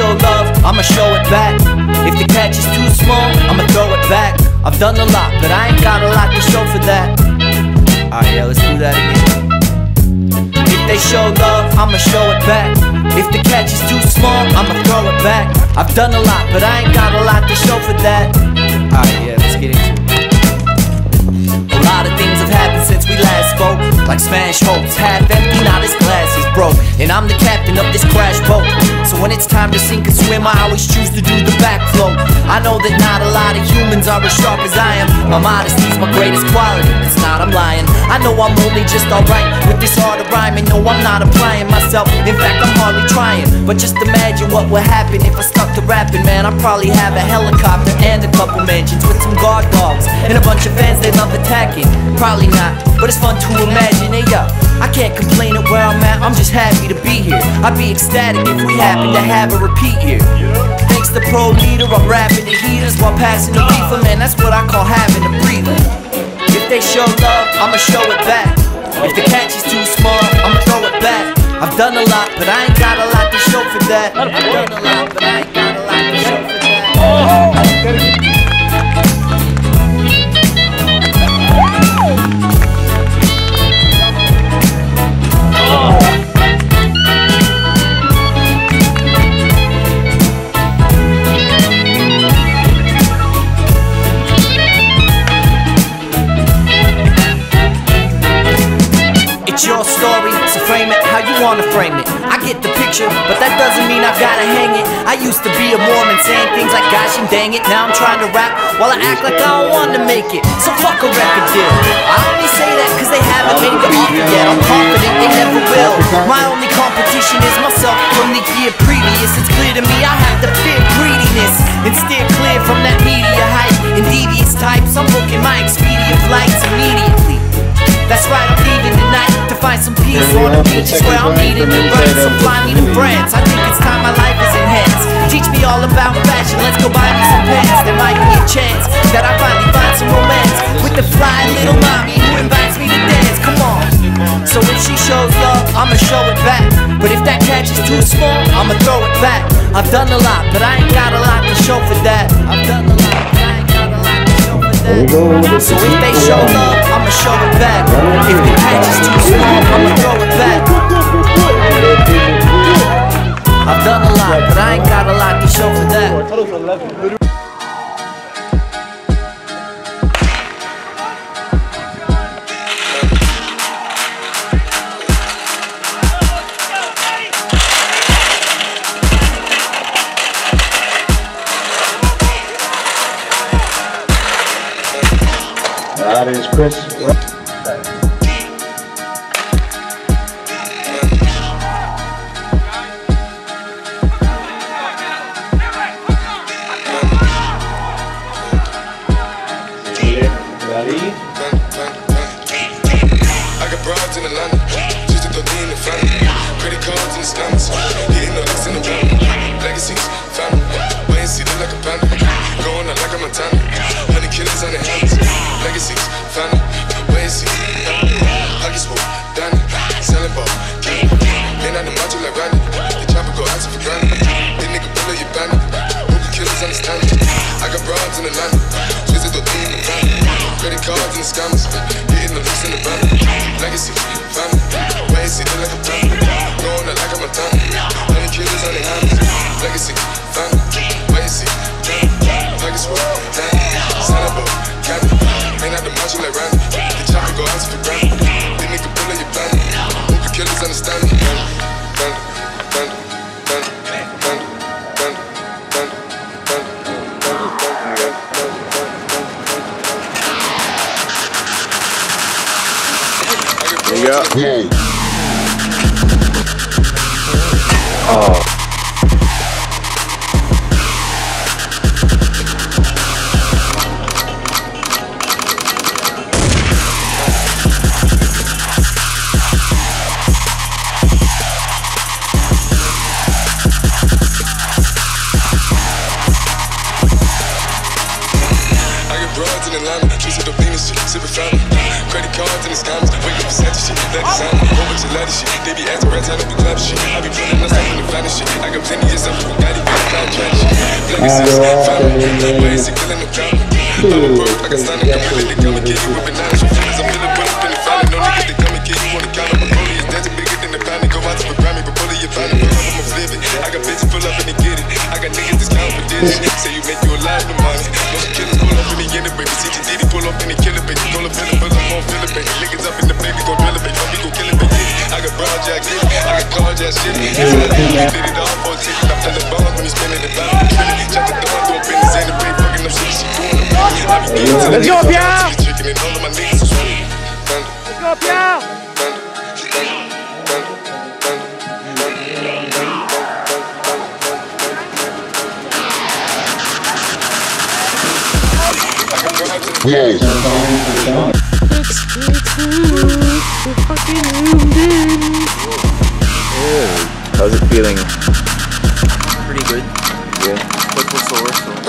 show love, I'ma show it back. If the catch is too small, I'ma throw it back. I've done a lot, but I ain't got a lot to show for that. Alright, yeah, let's do that again. If they show love, I'ma show it back. If the catch is too small, I'ma throw it back. I've done a lot, but I ain't got a lot to show for that. Alright, yeah, let's get into it. A lot of things have happened since we last spoke. Like smash hopes, half empty, now this glass is broke. And I'm the captain of this crash boat. So when it's time to sink or swim, I always choose to do the backflow. I know that not a lot of humans are as sharp as I am. My modesty's my greatest quality. It's not, I'm lying. I know I'm only just alright with this of rhyming. No, I'm not applying myself. In fact, I'm hardly trying. But just imagine what would happen if I stuck to rapping, man. I'd probably have a helicopter and a couple mansions with some guard dogs and a bunch of fans they love attacking. Probably not, but it's fun to imagine. Hey, yo, I can't complain at where I'm at. I'm just happy to be here. I'd be ecstatic if we happened to have a repeat here. Thanks to Pro Leader, I'm rapping the heaters while passing the reefer, man. That's what I call having a breather. If they show love, I'ma show it back. If the catch is too small, I'ma throw it back. I've done a lot, but I ain't got a lot to show for that. I've done a lot, but I ain't got a lot to show for that. It's that doesn't mean I gotta hang it. I used to be a Mormon saying things like gosh and dang it. Now I'm trying to rap while I act like I don't want to make it. So fuck a record deal. I only say that cause they haven't made the offer yet. I'm confident they never will. My only competition is myself from the year previous. It's clear to me I have to fear greediness and steer clear from that media hype and devious types. I'm the beaches where I'm needing to run. So fly me to France. I think it's time my life is enhanced. Teach me all about fashion. Let's go buy me some pants. There might be a chance that I finally find some romance with the fly little mommy who invites me to dance. Come on. So if she shows love, I'ma show it back. But if that catch is too small, I'ma throw it back. I've done a lot, but I ain't got a lot to show for that. I've done a lot, but I ain't got a lot to show for There we go with that. So if they show love, I'ma show it back. If the catch is too small, I'ma throw it back. I've done a lot, but I ain't got a lot to show for. That Beating the in the family. Legacy, family. Like a family? Going out like a family. Honey killers on the hands. Legacy, family. Why you family? Like family. Ain't out the margin like Randy. The chopper go out to the ground. Yeah. Oh. Shit. They be acting rats, I don't be clap shit. I be us up in the finest shit. I got plenty of stuff, Bugatti, to crowd. I'm a bird, I can stand and come with it, come and get you with bananas. Your feelings, I'm feeling, put up in the family. No niggas, they come and get you on the counter. My goalie is dancing bigger than the pound. Go out to the Grammy, but. I got bitches it. I got niggas. Say you make you a lot the the the the fucking the Let's go, Pierre! Thunder, Go, got in the How's it feeling? Pretty good. Yeah. Foot was sore, so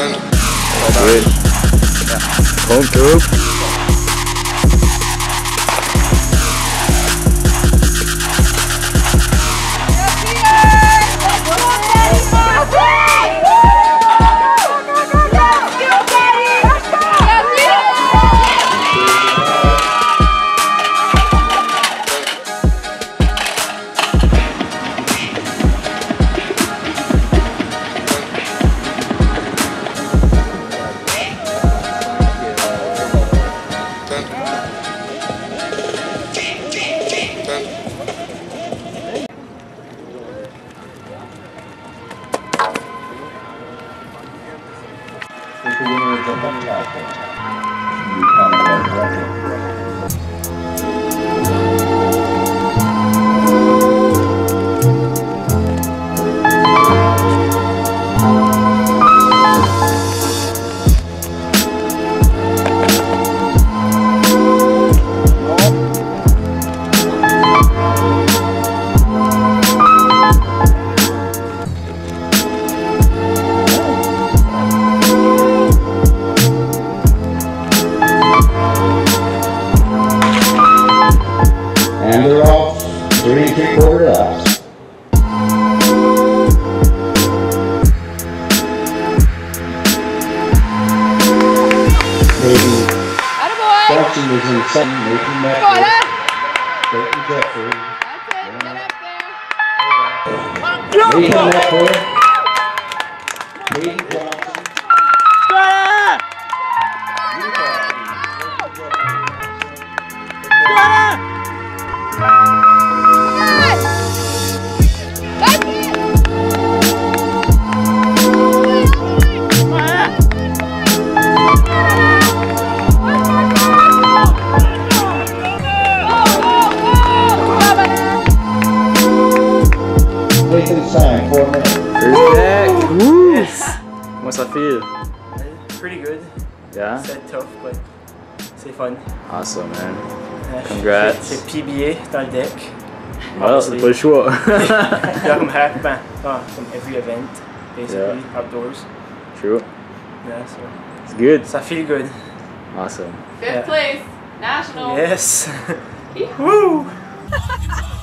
thunder. Good. Pumped up. And was in second, Nathan Metcalf. Clayton Jeffrey. Nathan Metcalf. Feel? Uh, pretty good. Yeah? C'est tough, but c'est fun. Awesome, man. Euh, Congrats. C'est c'est PBA dans le dec. Well, c'est pas le choix. Là, comme half, ben, comme every event, basically, outdoors. True. Yeah, so It's good. ça feel good. Awesome. Fifth Yeah. place, national. Yes. Woo!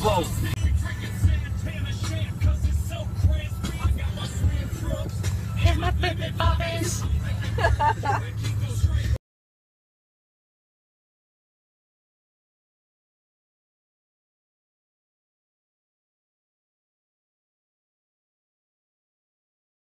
Cause